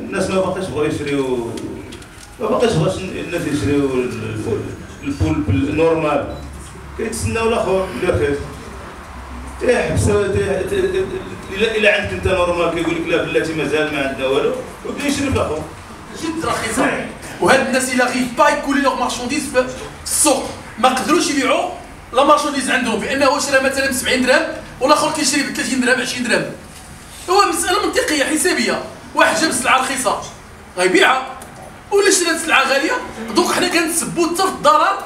الناس ما باقيش بغاو يشريو ما باقيش بغاش الناس يشريو ال- ال poulpe normal. كيتسناو الآخر اللي رخيص تيحبس تي- تي- إلا إلا عندك أنت normal كيقول لك لا بلاتي مازال ما عندنا والو وبدا يشري الآخر. جد رخيصه وهاد الناس اللي arrivent pas écouler leur marchandise في السوق ما قدروش يبيعوا la marchandise عندهم بأنه شرا مثلا ب 70 درهم والآخر كيشري ب 30 درهم 20 درهم. هو مسألة منطقية حسابية. واحد جاب سلعة رخيصة. غيبيعها ولا شرا سلعة غالية؟ دوك حنا كنتسبوا حتى في الضرر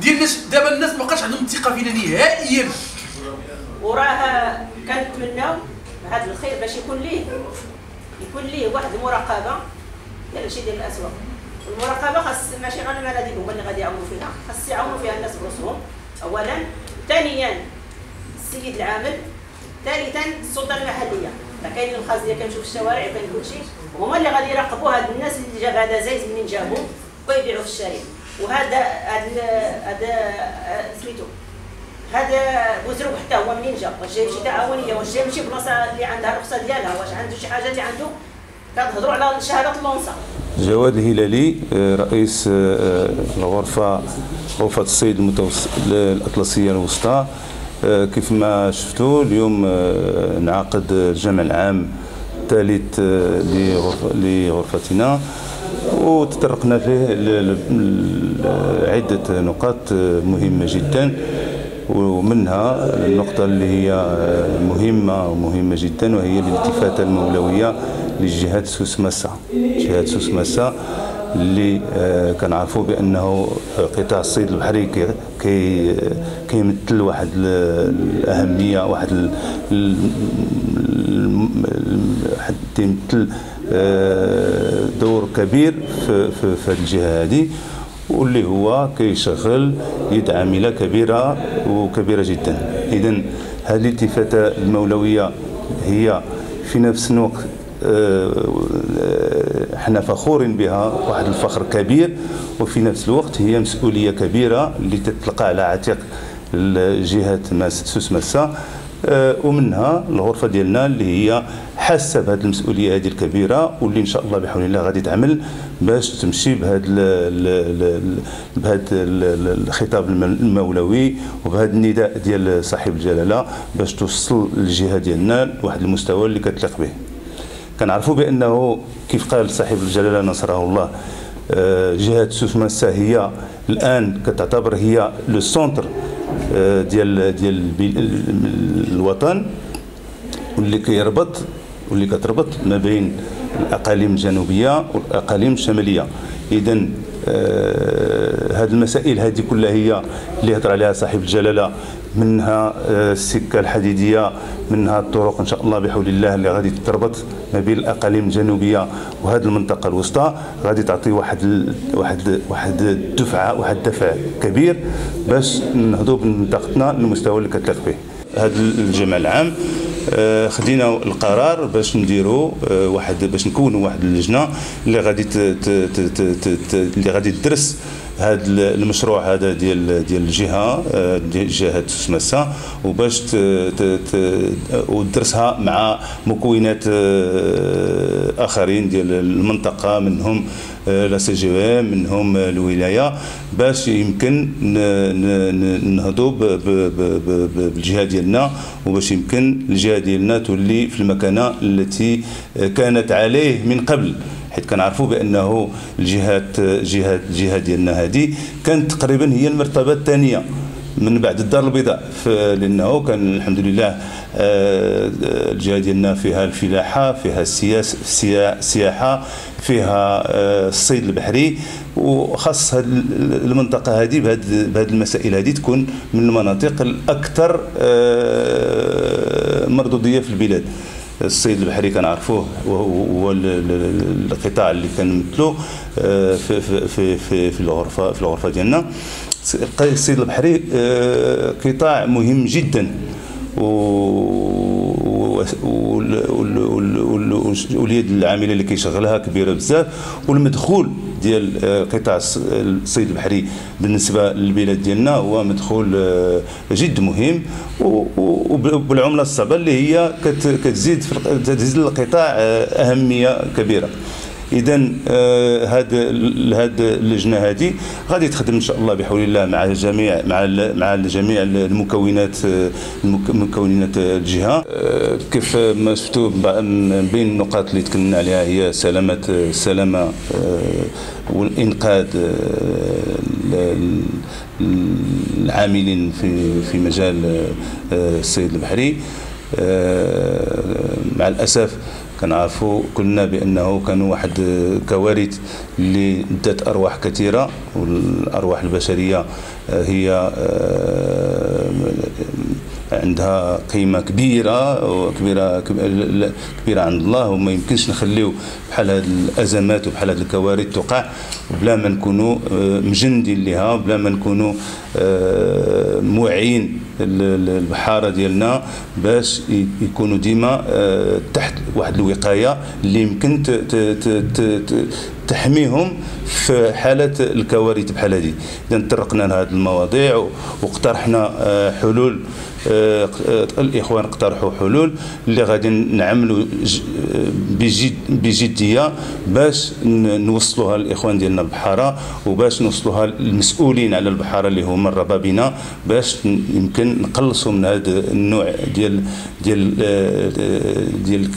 ديال دابا الناس ما بقاش عندهم الثقه فينا نهائيا. وراه كنتمناو هذا الخير باش يكون ليه يكون ليه واحد المراقبة. ديال الشيء ديال الاسواق المراقبة خاص ماشي غير المناديب هما اللي غادي يعاونوا فيها. خاص يعاونوا فيها الناس برأسهم. اولا. ثانيا السيد العامل. ثالثا السلطة المحلية. كاينين كنمشيو في الشوارع يبان كلشي. هما اللي غادي يراقبوا هاد الناس اللي جاب هذا زايد منين جابوا ويبيعوا في الشارع. وهذا هذا هذا سميتو. هذا بوزروق حتى هو منين جا واش جاي شي تعاونيه واش جاي شي بلاصة اللي عندها الرخصة ديالها؟ واش عنده شي حاجة اللي عنده؟ كنهضروا على شهادة اللونسا جواد الهلالي آه، رئيس آه، الغرفة غرفة الصيد المتوسط الأطلسية الوسطى. آه، كيف ما شفتوا اليوم آه، نعقد الجمع العام الثالث آه، لغرف- لغرفتنا وتطرقنا فيه لعدة نقاط آه، مهمة جدا ومنها النقطة اللي هي آه، مهمة ومهمة جدا وهي الالتفاتة المولوية لجهة سوس مسا جهة سوس مسا اللي آه، كنعرفوا بأنه قطاع الصيد البحري كي- كي كيمثل واحد ال- الأهمية واحد واحد تيمثل آه، دور كبير في في في هذه الجهة هذه واللي هو كيشغل يد عاملة كبيرة وكبيرة جدا. اذا هذه الالتفاته المولوية هي في نفس الوقت آه، إحنا فخورين بها واحد الفخر كبير وفي نفس الوقت هي مسؤولية كبيرة اللي تطلق على عاتق جهه سوس مسا. آه، ومنها الغرفة ديالنا اللي هي حاسة بهذه المسؤولية هذه الكبيرة واللي إن شاء الله بحول الله غادي تعمل باش تمشي بهذا بهذا الخطاب الم- المولوي وبهذا النداء ديال صاحب الجلالة باش توصل الجهه ديالنا لواحد المستوى اللي كتليق به. كنعرفوا بأنه كيف قال صاحب الجلالة نصره الله آه، جهة سوس مسا هي الآن كتعتبر هي لو سونتر آه، ديال ديال الوطن واللي كيربط واللي كتربط ما بين الأقاليم الجنوبية والأقاليم الشمالية. اذا هذه المسائل هذه كلها هي اللي هضر عليها صاحب الجلالة. منها آه، السكة الحديدية منها الطرق إن شاء الله بحول الله اللي غادي تربط ما بين الأقاليم الجنوبية وهذه المنطقة الوسطى. غادي تعطي واحد واحد واحد الدفعة واحد الدفع كبير باش نهضوا بمنطقتنا للمستوى اللي كتليق به. هذا الجمع العام. خدينا القرار باش نديروا آه، واحد باش نكونوا واحد اللجنة اللي غادي اللي غادي تدرس هذا المشروع هذا ديال ديال الجهة آه، ديال جهة سمسا وباش ت- ت- ت- وتدرسها مع مكونات آه، آخرين ديال المنطقة منهم آه، la CGEM منهم آه، الولاية باش يمكن نهضوا بالجهة ديالنا وباش يمكن الجهة ديالنا تولي في المكانة التي آه، كانت عليه من قبل. حيت كنعرفوا بأنه الجهات جهات الجهه ديالنا هذه كانت تقريبا هي المرتبة الثانية. من بعد الدار البيضاء. لأنه كان الحمد لله آه، الجهة ديالنا فيها الفلاحة فيها السياحه فيها آه، الصيد البحري وخاص هذه المنطقة هذه بهذه بهذه المسائل هذه تكون من المناطق الأكثر آه، مردودية في البلاد. الصيد البحري كنعرفوه هو ال- ال- القطاع اللي كنمثلو آه، في في في في الغرفه في الغرفة ديالنا. الصيد البحري آه، قطاع مهم جدا. واليد العاملة اللي كيشغلها كبيرة بزاف. والمدخول ديال آه، قطاع الصيد البحري بالنسبة للبلاد ديالنا هو مدخول جد مهم. وبالعملة الصعبة اللي هي كتزيد في تزيد للقطاع أهمية كبيرة. اذا هاد هاد اللجنة هذه غادي تخدم إن شاء الله بحول الله مع جميع مع مع جميع المكونات مكونات الجهة. آه، كيف ما شفتوا بين النقاط اللي تكلمنا عليها هي سلامة السلامه آه، والإنقاذ آه، العاملين في في مجال الصيد البحري. مع الأسف كنعرفوا كلنا بأنه كانوا واحد كوارث اللي دات أرواح كثيرة والأرواح البشرية هي آه، عندها قيمة كبيرة وكبيره كبيرة عند الله وما يمكنش نخليو بحال هذه الأزمات وبحال هذه الكوارث تقع. بلا ما نكونوا آه، مجندين لها بلا ما نكونوا آه، موعين البحاره ديالنا باش يكونوا ديما آه، تحت واحد الوقاية اللي يمكن تحميهم في حالة الكوارث بحال هذه اذا تطرقنا لهذه المواضيع واقترحنا حلول الإخوان اقترحوا حلول اللي غادي نعملوا بجد بجدية باش نوصلوها للإخوان ديالنا البحارة وباش نوصلوها للمسؤولين على البحارة اللي هما الربابنه باش يمكن نقلصوا من هذا النوع ديال ديال آه، ديال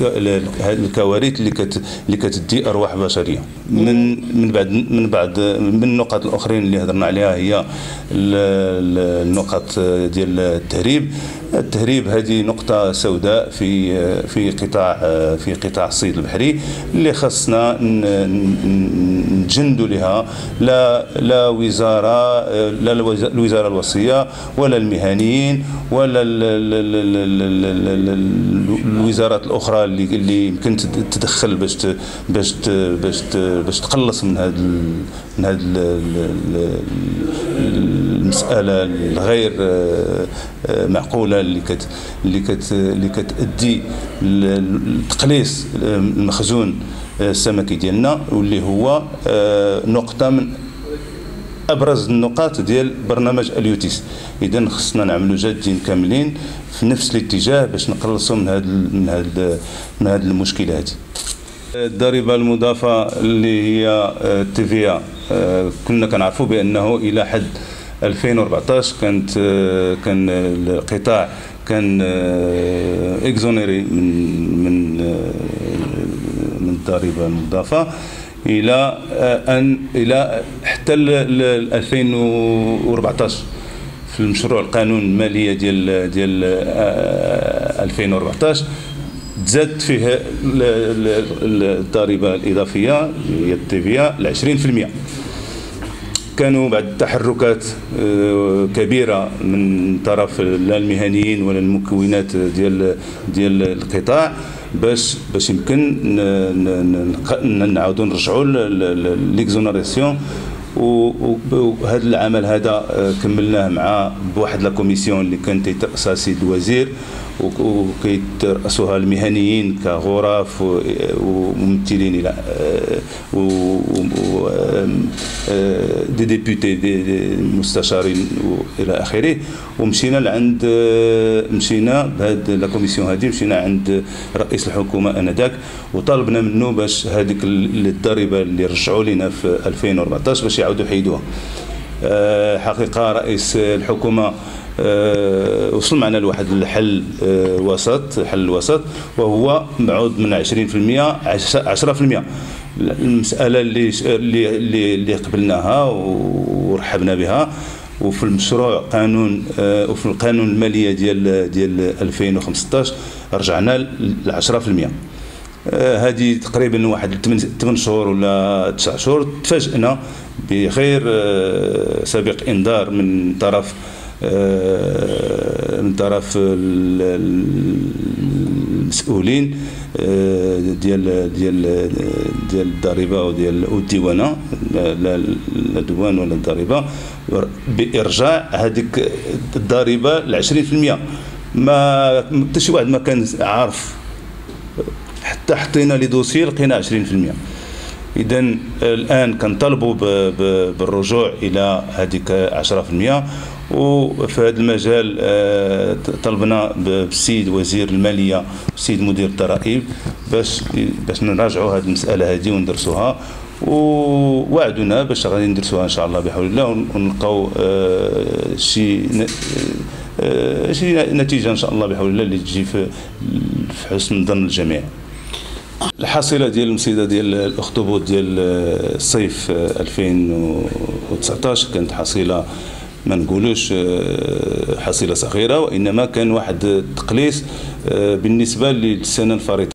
الكوارث اللي كت اللي كتدي أرواح بشرية. من من بعد من بعد من النقط الأخرين اللي هضرنا عليها هي النقط ديال التهريب. التهريب هذه نقطة سوداء في في قطاع في قطاع الصيد البحري اللي خصنا نجندوا لها لا لا وزارة لا الوزارة الوصية ولا المهنيين ولا الوزارات الأخرى اللي اللي يمكن تدخل باش باش باش باش تقلص من هذا من هذا المسألة الغير معقولة اللي كت اللي كت اللي كتأدي لتقليص المخزون السمكي ديالنا واللي هو آه، نقطة من أبرز النقاط ديال برنامج اليوتيس. اذا خصنا نعملوا جادين كاملين في نفس الاتجاه باش نقلصوا من هذا من هذا من هذه المشكلة هذه الضريبة المضافة اللي هي التيفيا آه، كنا كنعرفوا بأنه إلى حد 2014 كانت كان القطاع كان إكزونيري من من من الضريبة المضافة. إلى أن إلى حتى 2014 في المشروع القانون المالية ديال ديال 2014 تزاد فيه الضريبة الإضافية هي ال TVA ل 20% كانوا بعد تحركات آه، كبيرة من طرف لا المهنيين ولا المكونات ديال ديال القطاع. باش باش يمكن نعاودوا نرجعوا l'exonération وهذا العمل هذا آه، كملناه مع بواحد la commission اللي كان تيترأسها سيد الوزير وكيترأسوها المهنيين كغرف وممثلين إلى des députés des مستشارين والى آخره. ومشينا لعند مشينا بهاد la commission هذه مشينا عند رئيس الحكومة آنذاك. وطالبنا منه باش هذيك الضريبة اللي رجعوا لنا في 2014 باش يعاودوا يحيدوها. آه، حقيقة رئيس الحكومة وصل معنا لواحد الحل أه وسط حل وسط وهو معود من 20% 10% المسألة اللي اللي اللي قبلناها ورحبنا بها. وفي المشروع قانون أه وفي القانون المالية ديال ديال 2015 رجعنا ل 10% أه هذه تقريبا واحد 8 شهور ولا 9 شهور تفاجئنا بخير سابق إنذار من طرف آه، من طرف المسؤولين آه، ديال ديال ديال الضريبة وديال الديوانه لا الديوان ولا الضريبة بإرجاع هذيك الضريبة ل 20% ما حتى شي واحد ما كان عارف. حتى حطينا لي دوسي لقينا 20% اذا الآن كنطالبوا بالرجوع إلى هذيك 10% وفي هذا المجال آه، طلبنا بالسيد وزير المالية والسيد مدير الضرائب باش باش نراجعوا هذه المسألة هذه وندرسوها. ووعدنا باش غادي ندرسوها إن شاء الله بحول الله ون- ونلقاو آه، شي آه، شي نتيجة إن شاء الله بحول الله اللي تجي في حسن ظن الجميع. الحصيلة ديال المصيده ديال الأخطبوط ديال الصيف 2019 كانت حصيلة ما نقولوش آه، حصيلة صغيرة وإنما كان واحد التقليص آه، بالنسبة للسنة الفريطة.